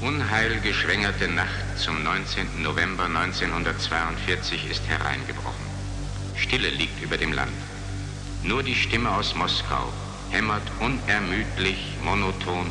unheilgeschwängerte Nacht zum 19. November 1942 ist hereingebrochen. Stille liegt über dem Land. Nur die Stimme aus Moskau hämmert unermüdlich, monoton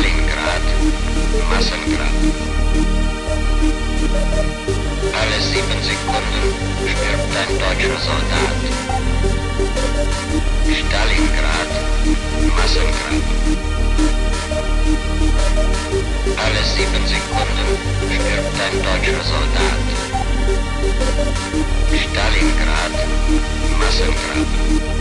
deutscher Soldat. Stalingrad, Massengrab. Alle sieben Sekunden stirbt ein deutscher Soldat. Stalingrad, Massengrab.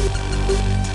Música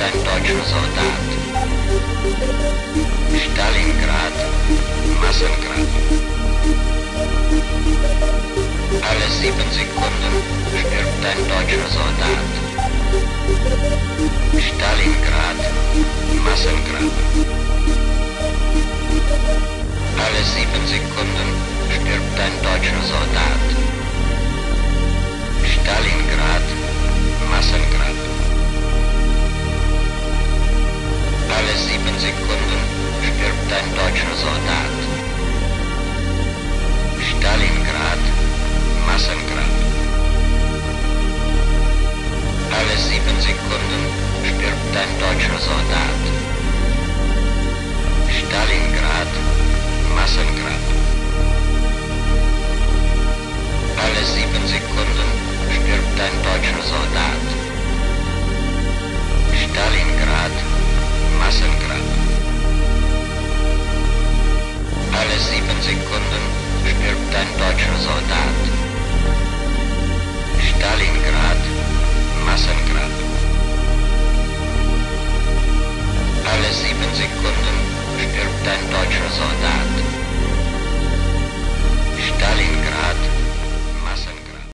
der deutschen Soldat. Stalingrad, Massengrab. Alle sieben Sekunden. Amazon.